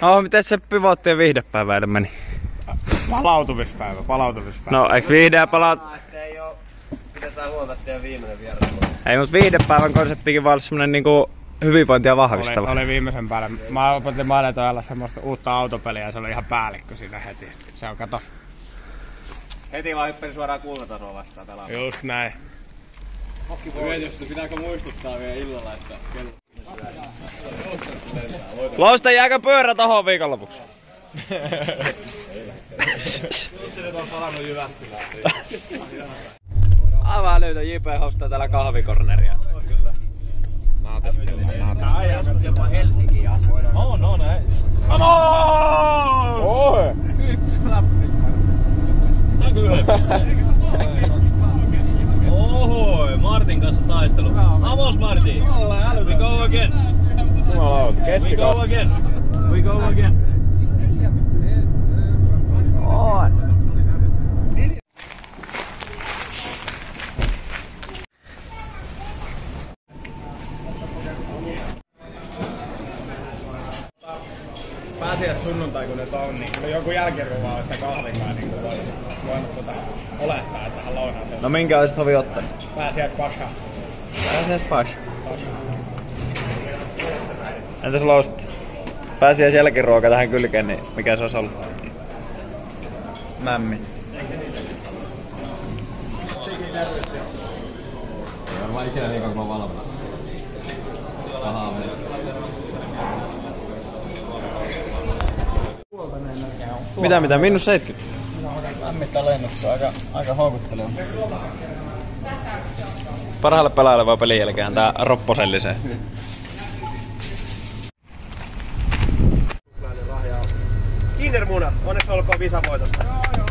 No, miten se pivottien viihdepäivä meni? Palautumispäivä, palautumispäivä. No, eikö viihde ja palaut... Ei oo, pidetään huolta, että teidän viimeinen vieras Ei, mutta viihdepäivän konseptikin vaan semmonen niinku hyvinvointia vahvistava. Oli, oli viimeisen päällä. Mä opetin Maaletojalla semmoista uutta autopeliä ja se oli ihan päällikkö siinä heti. Se on kato. Heti vaan hyppäsi suoraan kultatasoa vastaan pelaamaan. Just näin. Mietissä, pitääkö muistuttaa vielä illalla, että kello... Lousta jääkö pyörä tohon viikonlopuksi? Itse nyt on palannut Jyväskylään. Aivan löytä JP hostaa täällä kahvikorneria. Tää jopa Helsinkiin. On, on, ei. Come on! Oi! Oho, Martin kanssa taistelu. Amos Martin. We go again. Jumalauta, We go again. We go again. On. Pääsiäis sunnuntai kun nyt on, niin joku jälkiruoka on sitä kahvinkaan niin kuin voinut, voinut tota, olettaa, että tähän lounaaseen. No minkä olisit hovi ottanut? Pääsiäis pasha. Pääsiäis pas. pasha. Entäs lousta? Pääsiäis jälkiruoka tähän kylkeen, niin mikä se olisi ollut? Mämmi. Ei varmaan ikinä niin kauan kuin on valmis. Pahaa meni. Mitä mitä? Miinus 70? Lämmittää lennoksessa aika, aika houkutteleva. Parhaalle pelaajalle voi pelin jälkeen tää ropposelliseen. Kindermunat, onneksi olkoon visavoitosta. Äijä,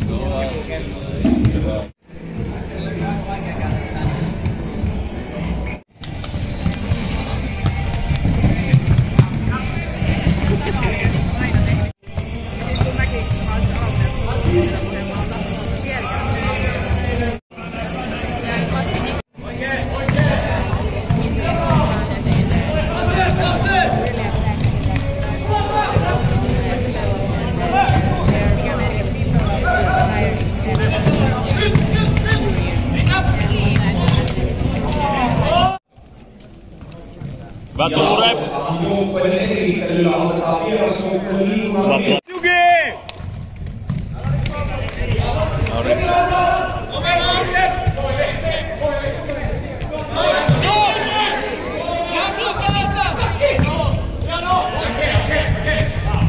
ですか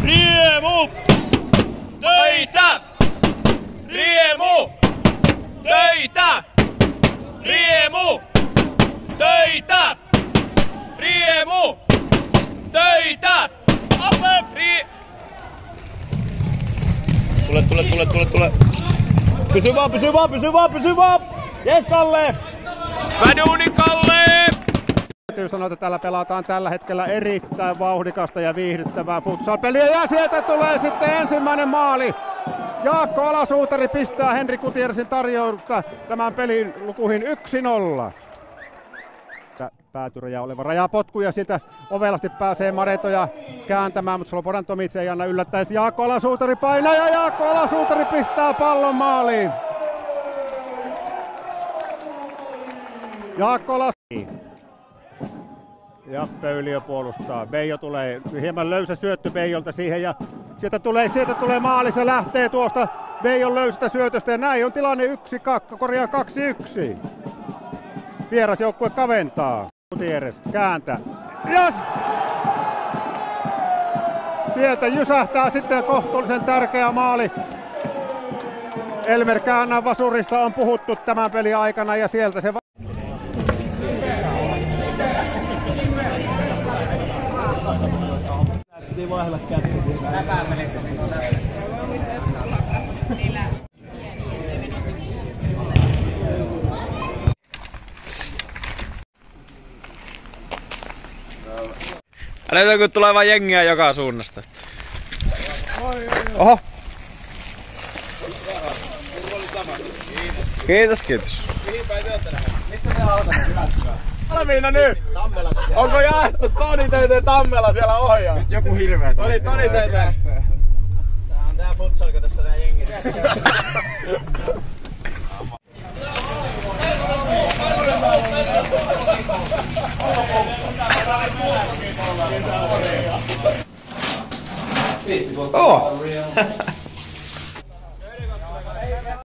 Riemu! Töitä! Riemu! Töitä! Riemu! Töitä! Riemu! Töitä! Ape! Rie... Tule, tule, tule, tule, tule. Pysy vaan, pysy vaan, pysy vaan, pysy vaan! Jes, Kalle! Päduuni, Kalle! Täytyy sanoa, että täällä pelataan tällä hetkellä erittäin vauhdikasta ja viihdyttävää futsal-peliä. Ja sieltä tulee sitten ensimmäinen maali. Jaakko Alasuutari pistää Henri Kutiersin tarjousta tämän pelin lukuihin 1-0. Päätyraja oleva rajapotku ja siitä ovelasti pääsee Maretoja kääntämään, mutta Slobodan Tomic ei anna yllättäisi. Jaakko Alasuutari painaa ja Jaakko Alasuutari pistää pallon maaliin. Jaakko Alasuutari. Ja Pöyliö puolustaa. Beijo tulee, hieman löysä syöttö Beijolta siihen ja sieltä tulee, sieltä tulee maali, se lähtee tuosta Beijon löysästä syötöstä ja näin on tilanne 1-2, korjaa 2-1. Vierasjoukkue kaventaa. Gutierrez kääntää. Yes! Sieltä jysähtää sitten kohtuullisen tärkeä maali. Elmer Käänän vasurista on puhuttu tämän pelin aikana ja sieltä se Piti vaihdella kättä Älä kun tulee vaan jengiä joka suunnasta. Oho. Kiitos, kiitos. Valmiina nyt! Onko jaettu Toni TT Tammela siellä ohjaa? Joku hirveä. Oli Toni TT. Tää on tää futsal, kun tässä nää jengit. Oh!